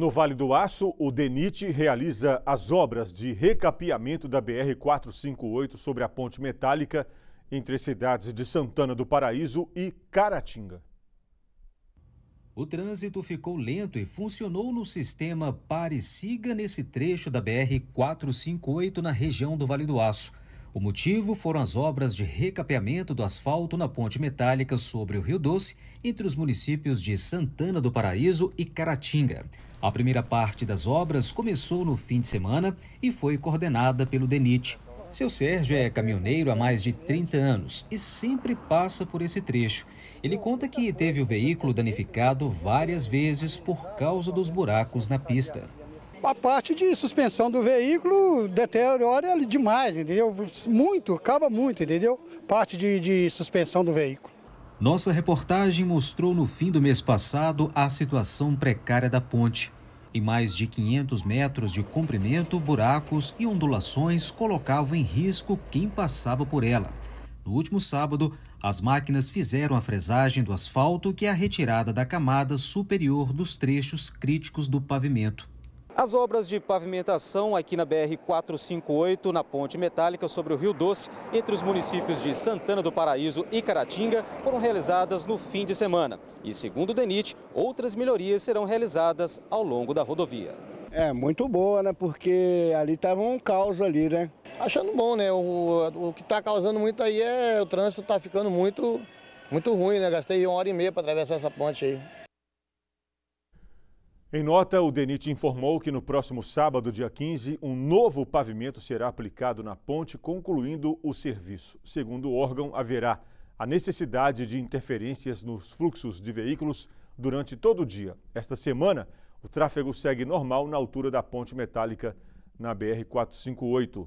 No Vale do Aço, o DENIT realiza as obras de recapeamento da BR-458 sobre a ponte metálica entre as cidades de Santana do Paraíso e Caratinga. O trânsito ficou lento e funcionou no sistema pare-siga nesse trecho da BR-458 na região do Vale do Aço. O motivo foram as obras de recapeamento do asfalto na ponte metálica sobre o Rio Doce, entre os municípios de Santana do Paraíso e Caratinga. A primeira parte das obras começou no fim de semana e foi coordenada pelo DENIT. Seu Sérgio é caminhoneiro há mais de 30 anos e sempre passa por esse trecho. Ele conta que teve o veículo danificado várias vezes por causa dos buracos na pista. A parte de suspensão do veículo deteriora demais, entendeu? Muito, acaba muito, entendeu? Parte de, de suspensão do veículo. Nossa reportagem mostrou no fim do mês passado a situação precária da ponte. Em mais de 500 metros de comprimento, buracos e ondulações colocavam em risco quem passava por ela. No último sábado, as máquinas fizeram a fresagem do asfalto, que é a retirada da camada superior dos trechos críticos do pavimento. As obras de pavimentação aqui na BR-458, na ponte metálica sobre o Rio Doce, entre os municípios de Santana do Paraíso e Caratinga, foram realizadas no fim de semana. E, segundo o DENIT, outras melhorias serão realizadas ao longo da rodovia. É, muito boa, né? Porque ali estava um caos ali, né? Achando bom, né? O, o que está causando muito aí é o trânsito está ficando muito, muito ruim, né? Gastei uma hora e meia para atravessar essa ponte aí. Em nota, o DENIT informou que no próximo sábado, dia 15, um novo pavimento será aplicado na ponte, concluindo o serviço. Segundo o órgão, haverá a necessidade de interferências nos fluxos de veículos durante todo o dia. Esta semana, o tráfego segue normal na altura da ponte metálica na BR-458.